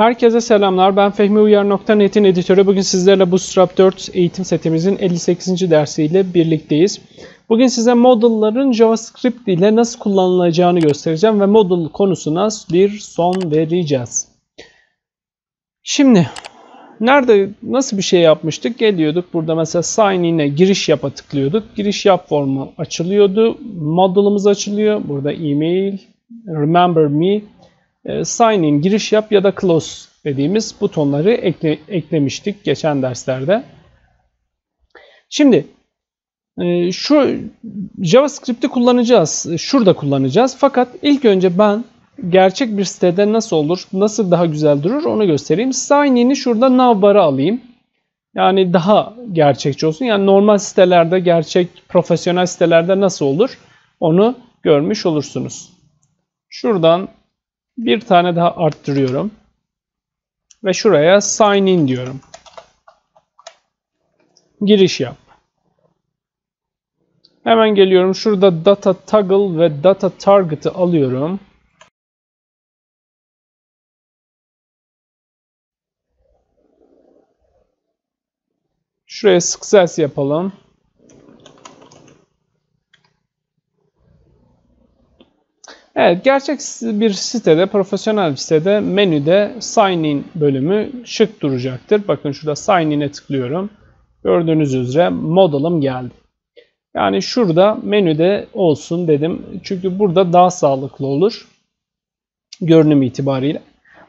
Herkese selamlar. Ben Fehmi Uyar.net'in editörü. Bugün sizlerle Bootstrap 4 eğitim setimizin 58. dersiyle birlikteyiz. Bugün size modulların JavaScript ile nasıl kullanılacağını göstereceğim ve modul konusuna bir son vereceğiz. Şimdi nerede nasıl bir şey yapmıştık? Geliyorduk burada mesela sign in'e giriş yapa tıklıyorduk. Giriş yap formu açılıyordu. Modulumuz açılıyor. Burada email, remember me, e, sign in, giriş yap ya da close dediğimiz butonları ekle, eklemiştik geçen derslerde. Şimdi e, şu JavaScript'i kullanacağız. Şurada kullanacağız. Fakat ilk önce ben gerçek bir sitede nasıl olur, nasıl daha güzel durur onu göstereyim. Sign in'i şurada navbar'a alayım. Yani daha gerçekçi olsun. Yani normal sitelerde, gerçek profesyonel sitelerde nasıl olur onu görmüş olursunuz. Şuradan bir tane daha arttırıyorum. Ve şuraya sign in diyorum. Giriş yap. Hemen geliyorum. Şurada data toggle ve data target'ı alıyorum. Şuraya success yapalım. Evet, gerçek bir sitede, profesyonel bir sitede menüde Sign In bölümü şık duracaktır. Bakın şurada Sign In'e tıklıyorum. Gördüğünüz üzere model'ım geldi. Yani şurada menüde olsun dedim. Çünkü burada daha sağlıklı olur. Görünüm itibariyle.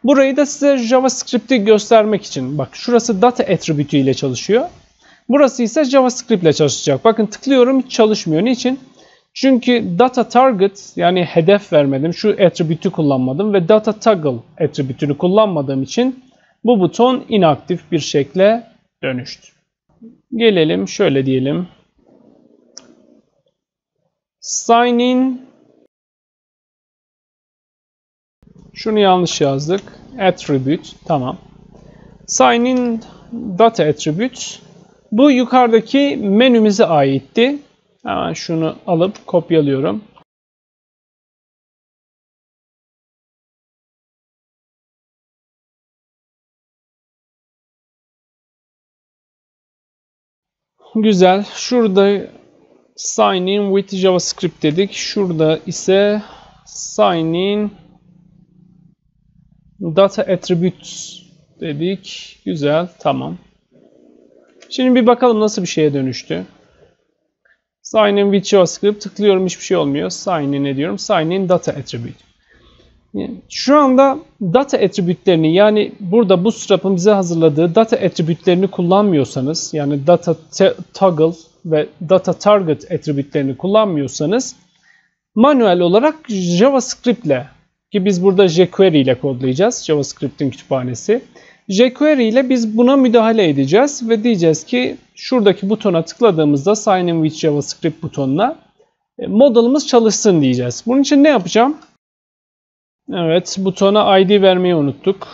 Burayı da size JavaScript'i göstermek için. Bak şurası data attribute ile çalışıyor. Burası ise JavaScript ile çalışacak. Bakın tıklıyorum hiç çalışmıyor. Niçin? Çünkü data target yani hedef vermedim. Şu attribute'ü kullanmadım ve data toggle attribute'ünü kullanmadığım için bu buton inaktif bir şekle dönüştü. Gelelim şöyle diyelim. Sign in Şunu yanlış yazdık. Attribute. Tamam. Sign in data attribute. Bu yukarıdaki menümüze aitti. Hemen şunu alıp kopyalıyorum. Güzel. Şurada sign in with JavaScript dedik. Şurada ise sign in data attributes dedik. Güzel. Tamam. Şimdi bir bakalım nasıl bir şeye dönüştü. Sign in with JavaScript tıklıyorum hiçbir şey olmuyor. Sign in ediyorum. Sign in data attribute. Şu anda data attribute'lerini yani burada Bootstrap'ın bize hazırladığı data attribute'lerini kullanmıyorsanız yani data toggle ve data target attribute'lerini kullanmıyorsanız manuel olarak JavaScript ile ki biz burada jQuery ile kodlayacağız. JavaScript'in kütüphanesi jQuery ile biz buna müdahale edeceğiz ve diyeceğiz ki şuradaki butona tıkladığımızda Sign in with JavaScript butonuna e, modelimiz çalışsın diyeceğiz. Bunun için ne yapacağım? Evet, butona ID vermeyi unuttuk.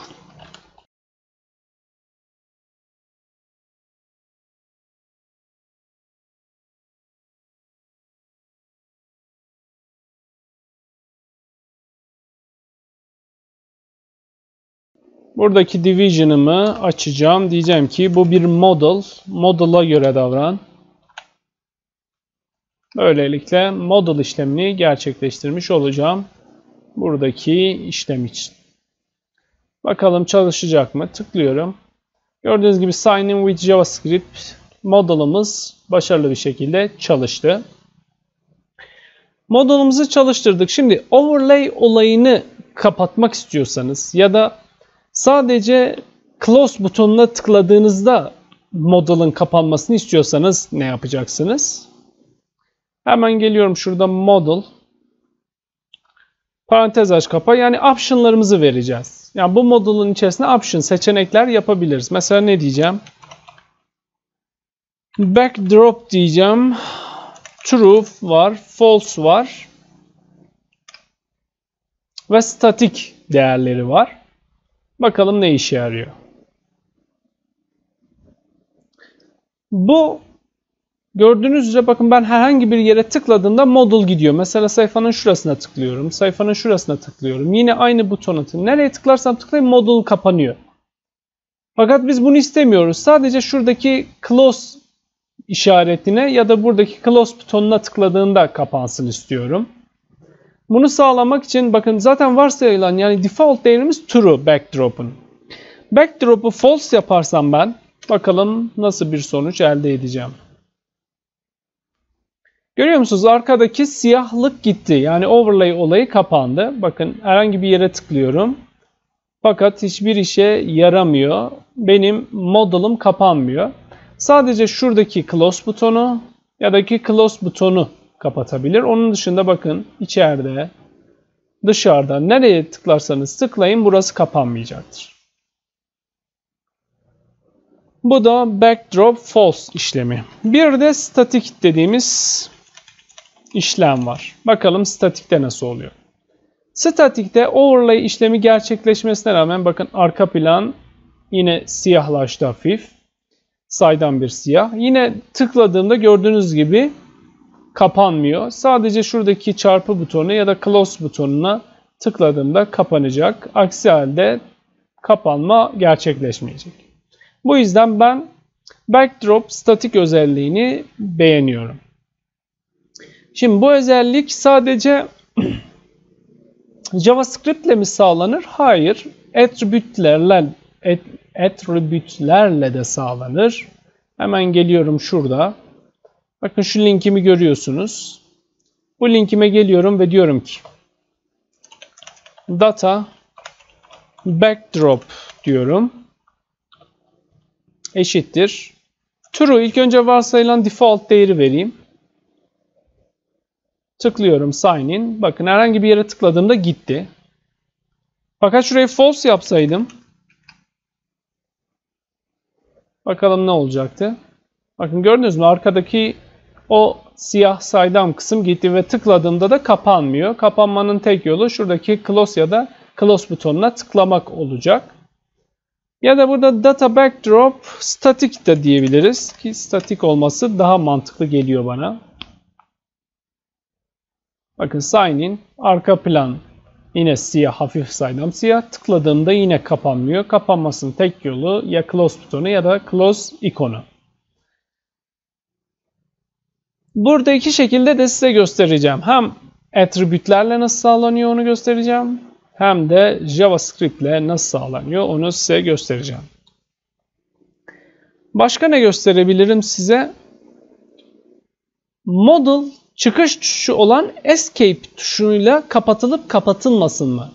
Buradaki division'ımı açacağım. Diyeceğim ki bu bir model. Model'a göre davran. Böylelikle model işlemini gerçekleştirmiş olacağım. Buradaki işlem için. Bakalım çalışacak mı? Tıklıyorum. Gördüğünüz gibi sign in with JavaScript model'ımız başarılı bir şekilde çalıştı. Model'ımızı çalıştırdık. Şimdi overlay olayını kapatmak istiyorsanız ya da Sadece close butonuna tıkladığınızda model'ın kapanmasını istiyorsanız ne yapacaksınız? Hemen geliyorum şurada model. Parantez aç kapa. Yani option'larımızı vereceğiz. Yani bu model'ın içerisinde option seçenekler yapabiliriz. Mesela ne diyeceğim? Backdrop diyeceğim. True var, false var. Ve static değerleri var. Bakalım ne işe yarıyor. Bu Gördüğünüz üzere bakın ben herhangi bir yere tıkladığımda model gidiyor. Mesela sayfanın şurasına tıklıyorum. Sayfanın şurasına tıklıyorum. Yine aynı butona tıklıyorum. Nereye tıklarsam tıklayayım model kapanıyor. Fakat biz bunu istemiyoruz. Sadece şuradaki close işaretine ya da buradaki close butonuna tıkladığında kapansın istiyorum. Bunu sağlamak için bakın zaten varsayılan yani default değerimiz true backdrop'un. Backdrop'u false yaparsam ben bakalım nasıl bir sonuç elde edeceğim. Görüyor musunuz? Arkadaki siyahlık gitti. Yani overlay olayı kapandı. Bakın herhangi bir yere tıklıyorum. Fakat hiçbir işe yaramıyor. Benim model'ım kapanmıyor. Sadece şuradaki close butonu ya da ki close butonu kapatabilir. Onun dışında bakın içeride, dışarıda nereye tıklarsanız tıklayın burası kapanmayacaktır. Bu da backdrop false işlemi. Bir de static dediğimiz işlem var. Bakalım statikte nasıl oluyor. Statikte overlay işlemi gerçekleşmesine rağmen bakın arka plan yine siyahlaştı hafif. Saydam bir siyah. Yine tıkladığımda gördüğünüz gibi kapanmıyor. Sadece şuradaki çarpı butonu ya da close butonuna tıkladığımda kapanacak. Aksi halde kapanma gerçekleşmeyecek. Bu yüzden ben backdrop statik özelliğini beğeniyorum. Şimdi bu özellik sadece JavaScript ile mi sağlanır? Hayır. Attribute'lerle attribute'lerle de sağlanır. Hemen geliyorum şurada. Bakın şu linkimi görüyorsunuz. Bu linkime geliyorum ve diyorum ki data backdrop diyorum. Eşittir. True ilk önce varsayılan default değeri vereyim. Tıklıyorum sign in. Bakın herhangi bir yere tıkladığımda gitti. Fakat şurayı false yapsaydım bakalım ne olacaktı. Bakın gördünüz mü arkadaki o siyah saydam kısım gitti ve tıkladığımda da kapanmıyor. Kapanmanın tek yolu şuradaki close ya da close butonuna tıklamak olacak. Ya da burada data backdrop static de diyebiliriz ki static olması daha mantıklı geliyor bana. Bakın sign in arka plan yine siyah hafif saydam siyah tıkladığımda yine kapanmıyor. Kapanmasının tek yolu ya close butonu ya da close ikonu. Burada iki şekilde de size göstereceğim. Hem attribütlerle nasıl sağlanıyor onu göstereceğim. Hem de JavaScript ile nasıl sağlanıyor onu size göstereceğim. Başka ne gösterebilirim size? Model çıkış tuşu olan Escape tuşuyla kapatılıp kapatılmasın mı?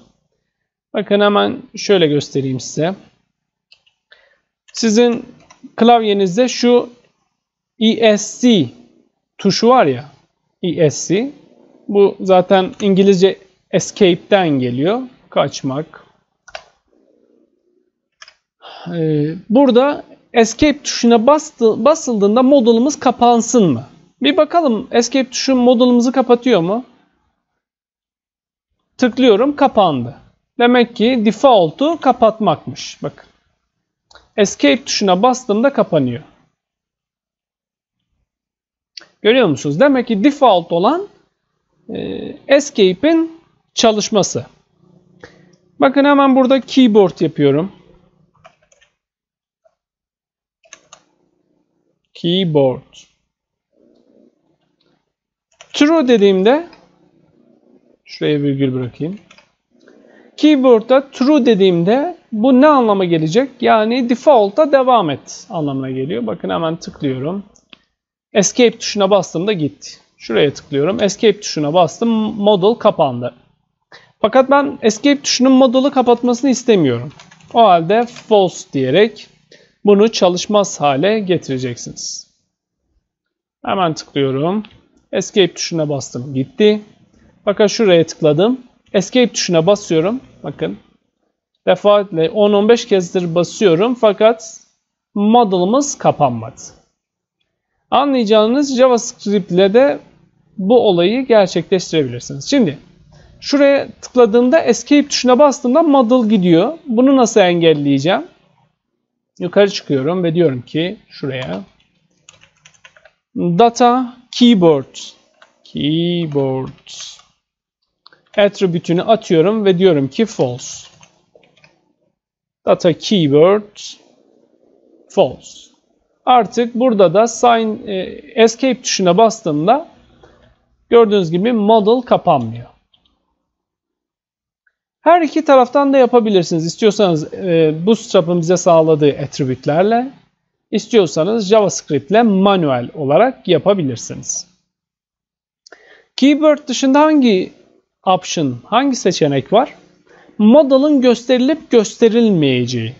Bakın hemen şöyle göstereyim size. Sizin klavyenizde şu ESC tuşu var ya ESC. Bu zaten İngilizce escape'den geliyor. Kaçmak. Ee, burada escape tuşuna bastı, basıldığında modulumuz kapansın mı? Bir bakalım escape tuşu modulumuzu kapatıyor mu? Tıklıyorum kapandı. Demek ki default'u kapatmakmış. Bakın. Escape tuşuna bastığımda kapanıyor. Görüyor musunuz? Demek ki default olan e, escape'in çalışması. Bakın hemen burada keyboard yapıyorum. Keyboard. True dediğimde şuraya virgül bırakayım. Keyboard'da true dediğimde bu ne anlama gelecek? Yani default'a devam et anlamına geliyor. Bakın hemen tıklıyorum. Escape tuşuna bastığımda gitti. Şuraya tıklıyorum. Escape tuşuna bastım. Model kapandı. Fakat ben Escape tuşunun modulu kapatmasını istemiyorum. O halde false diyerek bunu çalışmaz hale getireceksiniz. Hemen tıklıyorum. Escape tuşuna bastım. Gitti. Bakın şuraya tıkladım. Escape tuşuna basıyorum. Bakın. Defaatle 10-15 kezdir basıyorum. Fakat model'ımız kapanmadı. Anlayacağınız JavaScript ile de bu olayı gerçekleştirebilirsiniz. Şimdi şuraya tıkladığımda Escape tuşuna bastığımda model gidiyor. Bunu nasıl engelleyeceğim? Yukarı çıkıyorum ve diyorum ki şuraya Data keyboard. Keyboard. Attribute'ünü atıyorum ve diyorum ki false. Data keyword false. Artık burada da sign e, escape tuşuna bastığımda gördüğünüz gibi model kapanmıyor. Her iki taraftan da yapabilirsiniz. İstiyorsanız e, Bootstrap'ın bize sağladığı attribute'lerle, istiyorsanız JavaScript ile manuel olarak yapabilirsiniz. Keyword dışında hangi option, hangi seçenek var? Model'ın gösterilip gösterilmeyeceği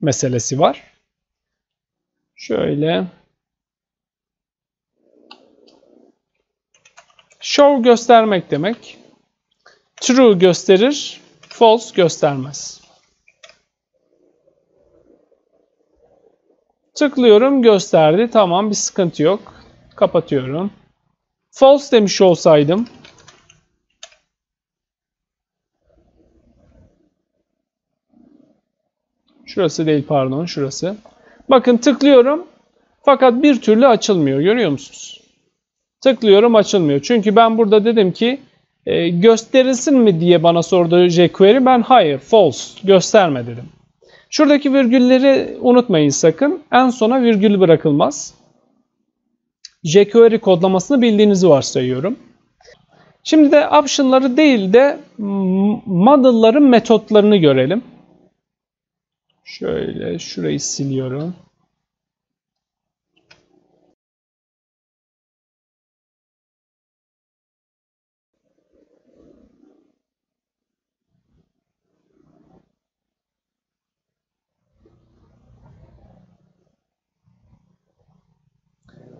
meselesi var. Şöyle Show göstermek demek. True gösterir, false göstermez. Tıklıyorum gösterdi. Tamam bir sıkıntı yok. Kapatıyorum. False demiş olsaydım Şurası değil pardon şurası. Bakın tıklıyorum fakat bir türlü açılmıyor görüyor musunuz? Tıklıyorum açılmıyor. Çünkü ben burada dedim ki e, gösterilsin mi diye bana sordu jQuery. Ben hayır false gösterme dedim. Şuradaki virgülleri unutmayın sakın. En sona virgül bırakılmaz. jQuery kodlamasını bildiğinizi varsayıyorum. Şimdi de option'ları değil de model'ların metotlarını görelim. Şöyle şurayı siliyorum.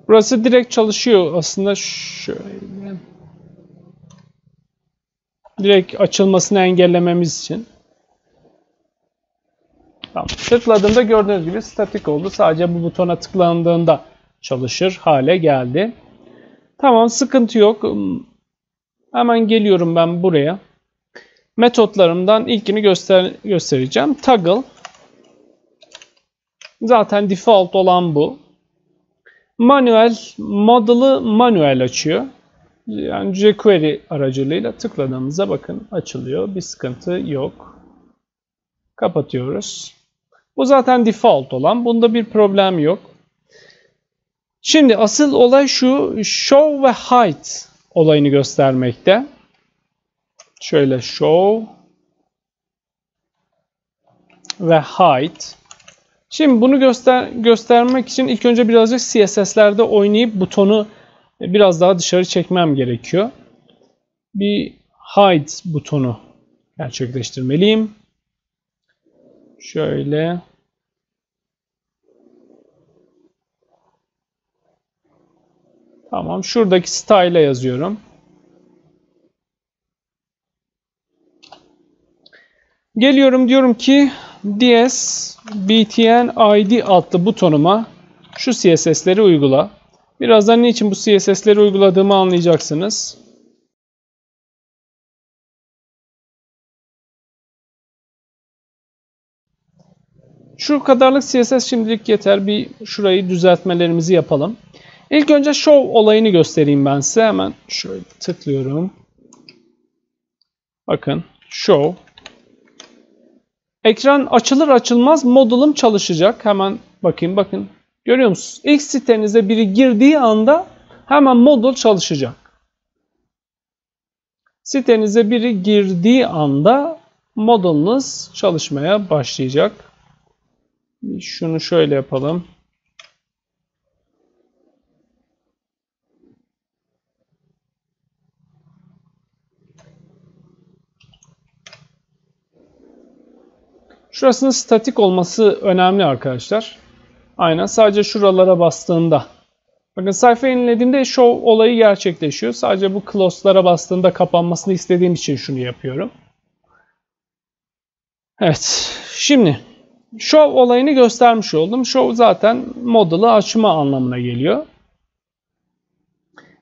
Burası direkt çalışıyor aslında şöyle. Direkt açılmasını engellememiz için. Tamam. Tıkladığımda gördüğünüz gibi statik oldu. Sadece bu butona tıklandığında çalışır hale geldi. Tamam sıkıntı yok. Hemen geliyorum ben buraya. Metotlarımdan ilkini göster göstereceğim. Toggle. Zaten default olan bu. Manuel model'ı manuel açıyor. Yani jQuery aracılığıyla tıkladığımızda bakın açılıyor. Bir sıkıntı yok. Kapatıyoruz. Bu zaten default olan. Bunda bir problem yok. Şimdi asıl olay şu show ve hide olayını göstermekte. Şöyle show ve hide. Şimdi bunu göster göstermek için ilk önce birazcık CSS'lerde oynayıp butonu biraz daha dışarı çekmem gerekiyor. Bir hide butonu gerçekleştirmeliyim. Şöyle Tamam. Şuradaki style'a yazıyorum. Geliyorum diyorum ki ds btn id adlı butonuma şu css'leri uygula. Birazdan niçin bu css'leri uyguladığımı anlayacaksınız. Şu kadarlık CSS şimdilik yeter. Bir şurayı düzeltmelerimizi yapalım. İlk önce show olayını göstereyim ben size. Hemen şöyle tıklıyorum. Bakın show. Ekran açılır açılmaz modulum çalışacak. Hemen bakayım bakın. Görüyor musunuz? İlk sitenize biri girdiği anda hemen modul çalışacak. Sitenize biri girdiği anda modulunuz çalışmaya başlayacak. Şunu şöyle yapalım. Şurasının statik olması önemli arkadaşlar. Aynen sadece şuralara bastığında. Bakın sayfa yenilediğimde show olayı gerçekleşiyor. Sadece bu close'lara bastığında kapanmasını istediğim için şunu yapıyorum. Evet. Şimdi show olayını göstermiş oldum. Show zaten model'ı açma anlamına geliyor.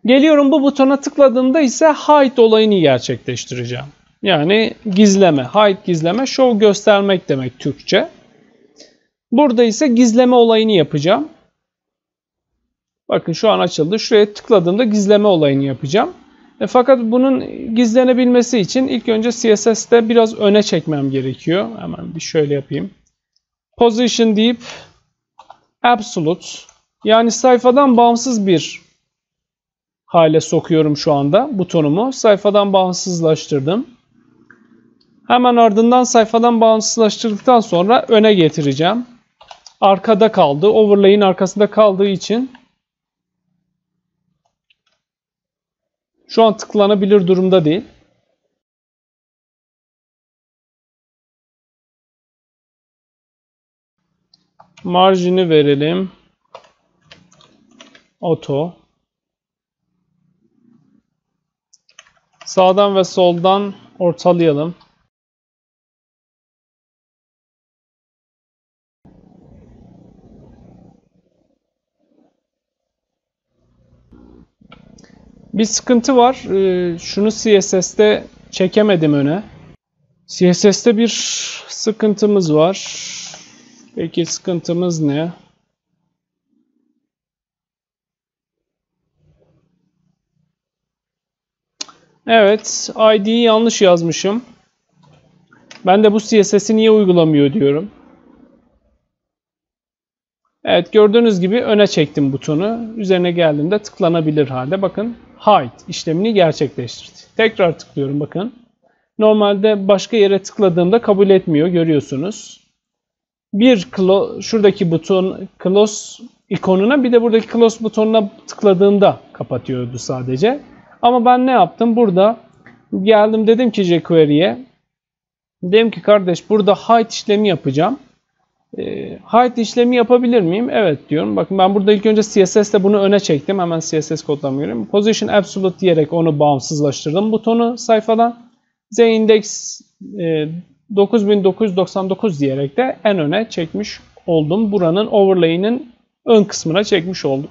Geliyorum bu butona tıkladığımda ise hide olayını gerçekleştireceğim. Yani gizleme, hide gizleme, show göstermek demek Türkçe. Burada ise gizleme olayını yapacağım. Bakın şu an açıldı. Şuraya tıkladığımda gizleme olayını yapacağım. E, fakat bunun gizlenebilmesi için ilk önce CSS'te biraz öne çekmem gerekiyor. Hemen bir şöyle yapayım. Position deyip absolute yani sayfadan bağımsız bir hale sokuyorum şu anda butonumu. Sayfadan bağımsızlaştırdım. Hemen ardından sayfadan bağımsızlaştırdıktan sonra öne getireceğim. Arkada kaldı. Overlay'in arkasında kaldığı için şu an tıklanabilir durumda değil. Marjini verelim. Auto. Sağdan ve soldan ortalayalım. Bir sıkıntı var. Ee, şunu CSS'te çekemedim öne. CSS'te bir sıkıntımız var. Peki sıkıntımız ne? Evet, ID'yi yanlış yazmışım. Ben de bu CSS'i niye uygulamıyor diyorum. Evet, gördüğünüz gibi öne çektim butonu. Üzerine geldiğimde tıklanabilir halde. Bakın, hide işlemini gerçekleştirdi. Tekrar tıklıyorum bakın. Normalde başka yere tıkladığımda kabul etmiyor, görüyorsunuz. Bir şuradaki buton close ikonuna bir de buradaki close butonuna tıkladığımda kapatıyordu sadece. Ama ben ne yaptım? Burada geldim dedim ki jQuery'e dedim ki kardeş burada hide işlemi yapacağım. E, hide işlemi yapabilir miyim? Evet diyorum. Bakın ben burada ilk önce CSS'te bunu öne çektim. Hemen CSS kodlamıyorum. Position absolute diyerek onu bağımsızlaştırdım butonu sayfadan. Z-index e, 9999 diyerek de en öne çekmiş oldum. Buranın overlay'inin ön kısmına çekmiş oldum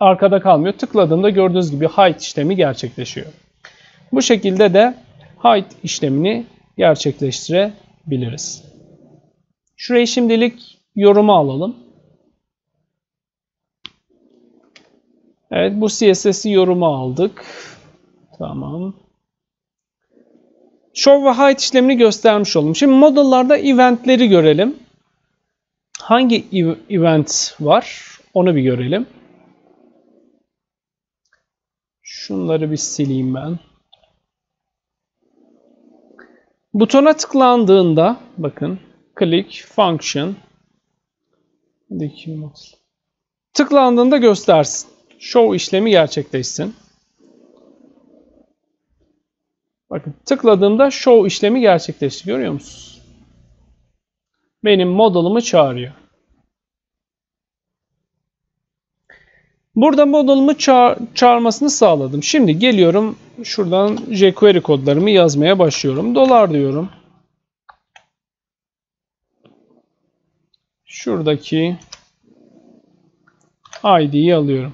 arkada kalmıyor. Tıkladığımda gördüğünüz gibi hide işlemi gerçekleşiyor. Bu şekilde de hide işlemini gerçekleştirebiliriz. Şurayı şimdilik yoruma alalım. Evet bu CSS'i yoruma aldık. Tamam. Show ve hide işlemini göstermiş oldum. Şimdi model'larda eventleri görelim. Hangi event var onu bir görelim. Şunları bir sileyim ben. Butona tıklandığında bakın click function tıklandığında göstersin. Show işlemi gerçekleşsin. Bakın tıkladığımda show işlemi gerçekleşti. Görüyor musunuz? Benim model'ımı çağırıyor. Burada module'ımı çağır, çağırmasını sağladım. Şimdi geliyorum şuradan jQuery kodlarımı yazmaya başlıyorum. Dolar diyorum. Şuradaki ID'yi alıyorum.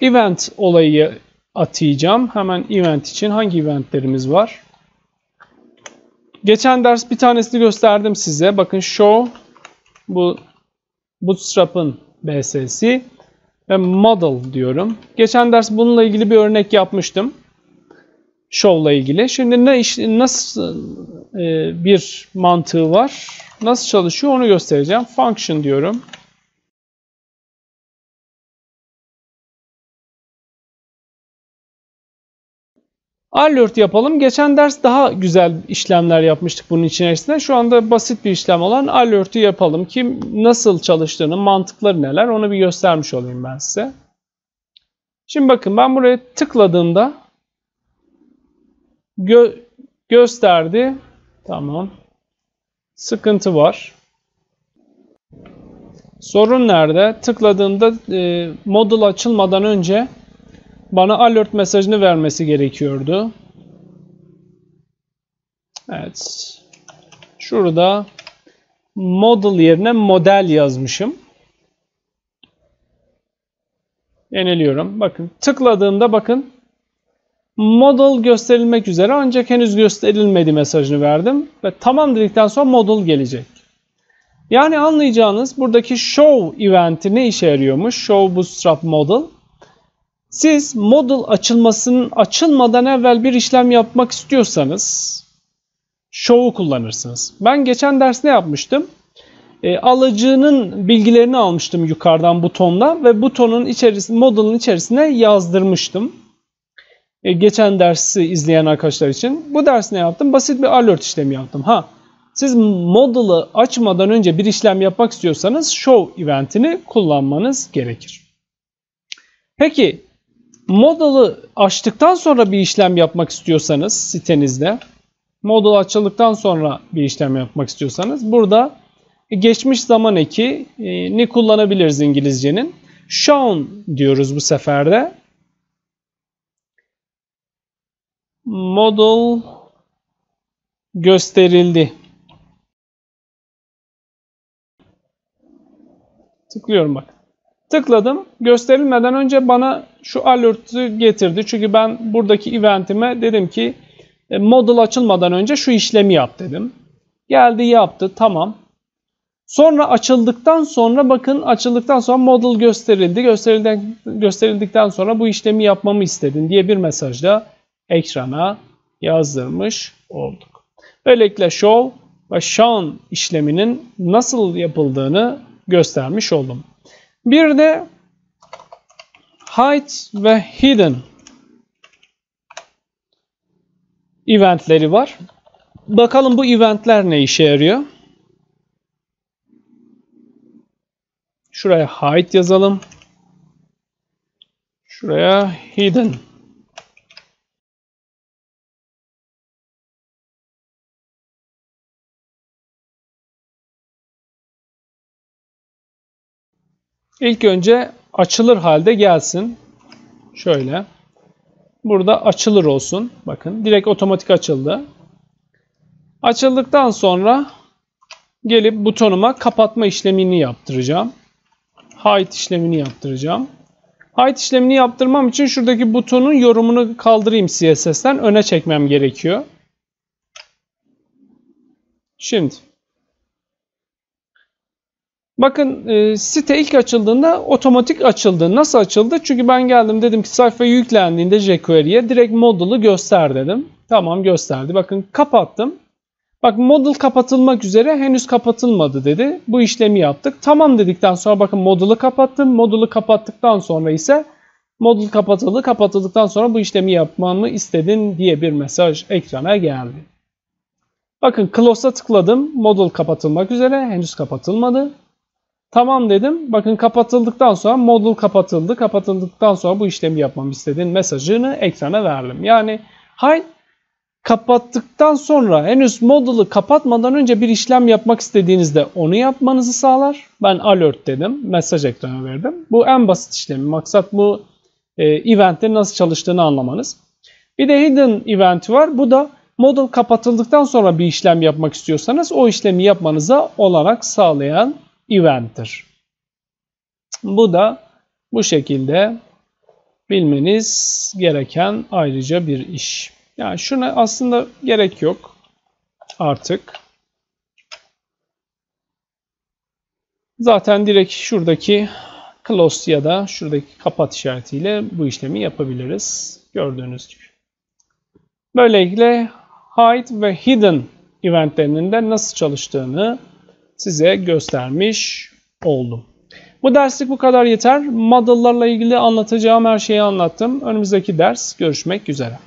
Event olayı atayacağım. Hemen event için hangi eventlerimiz var? Geçen ders bir tanesini gösterdim size. Bakın show bu Bootstrap'ın BS'si ve model diyorum. Geçen ders bununla ilgili bir örnek yapmıştım. Show'la ilgili. Şimdi ne iş, nasıl e, bir mantığı var? Nasıl çalışıyor onu göstereceğim. Function diyorum. Alert yapalım. Geçen ders daha güzel işlemler yapmıştık bunun içerisinde. Şu anda basit bir işlem olan alert'ü yapalım ki nasıl çalıştığını, mantıkları neler onu bir göstermiş olayım ben size. Şimdi bakın ben buraya tıkladığımda gö gösterdi. Tamam. Sıkıntı var. Sorun nerede? Tıkladığımda e, model açılmadan önce bana alert mesajını vermesi gerekiyordu. Evet. Şurada model yerine model yazmışım. Yeniliyorum. Bakın tıkladığımda bakın model gösterilmek üzere ancak henüz gösterilmedi mesajını verdim. Ve tamam dedikten sonra model gelecek. Yani anlayacağınız buradaki show eventi ne işe yarıyormuş? Show Bootstrap Model. Siz model açılmasının açılmadan evvel bir işlem yapmak istiyorsanız show'u kullanırsınız. Ben geçen ders ne yapmıştım? E, alıcının bilgilerini almıştım yukarıdan butonla ve butonun içerisinde model'ın içerisine yazdırmıştım. E, geçen dersi izleyen arkadaşlar için. Bu ders ne yaptım? Basit bir alert işlemi yaptım. Ha, siz model'ı açmadan önce bir işlem yapmak istiyorsanız show eventini kullanmanız gerekir. Peki model'ı açtıktan sonra bir işlem yapmak istiyorsanız sitenizde model açıldıktan sonra bir işlem yapmak istiyorsanız burada geçmiş zaman eki e, ne kullanabiliriz İngilizcenin? Shown diyoruz bu seferde. Model gösterildi. Tıklıyorum bak. Tıkladım. Gösterilmeden önce bana şu alert'ı getirdi. Çünkü ben buradaki eventime dedim ki e, model açılmadan önce şu işlemi yap dedim. Geldi yaptı. Tamam. Sonra açıldıktan sonra bakın açıldıktan sonra model gösterildi. Gösterildikten, gösterildikten sonra bu işlemi yapmamı istedin diye bir mesajla ekrana yazdırmış olduk. Böylelikle show ve shown işleminin nasıl yapıldığını göstermiş oldum. Bir de hide ve hidden eventleri var. Bakalım bu eventler ne işe yarıyor? Şuraya hide yazalım. Şuraya hidden. İlk önce açılır halde gelsin. Şöyle. Burada açılır olsun. Bakın direkt otomatik açıldı. Açıldıktan sonra gelip butonuma kapatma işlemini yaptıracağım. Hide işlemini yaptıracağım. Hide işlemini yaptırmam için şuradaki butonun yorumunu kaldırayım CSS'ten öne çekmem gerekiyor. Şimdi Bakın e, site ilk açıldığında otomatik açıldı. Nasıl açıldı? Çünkü ben geldim dedim ki sayfa yüklendiğinde jQuery'e direkt modul'u göster dedim. Tamam gösterdi. Bakın kapattım. Bak modul kapatılmak üzere henüz kapatılmadı dedi. Bu işlemi yaptık. Tamam dedikten sonra bakın modulu kapattım. Modulu kapattıktan sonra ise modul kapatıldı. Kapatıldıktan sonra bu işlemi yapmamı istedin diye bir mesaj ekrana geldi. Bakın close'a tıkladım. Modul kapatılmak üzere henüz kapatılmadı. Tamam dedim. Bakın kapatıldıktan sonra modul kapatıldı. Kapatıldıktan sonra bu işlemi yapmam istediğin mesajını ekrana verdim. Yani hay kapattıktan sonra henüz modulu kapatmadan önce bir işlem yapmak istediğinizde onu yapmanızı sağlar. Ben alert dedim. Mesaj ekrana verdim. Bu en basit işlemi. Maksat bu e, event'in nasıl çalıştığını anlamanız. Bir de hidden event var. Bu da modul kapatıldıktan sonra bir işlem yapmak istiyorsanız o işlemi yapmanıza olarak sağlayan event'tir. Bu da bu şekilde bilmeniz gereken ayrıca bir iş. Yani şuna aslında gerek yok artık. Zaten direkt şuradaki close ya da şuradaki kapat işaretiyle bu işlemi yapabiliriz. Gördüğünüz gibi. Böylelikle hide ve hidden eventlerinin de nasıl çalıştığını size göstermiş oldum. Bu derslik bu kadar yeter. Model'larla ilgili anlatacağım her şeyi anlattım. Önümüzdeki ders görüşmek üzere.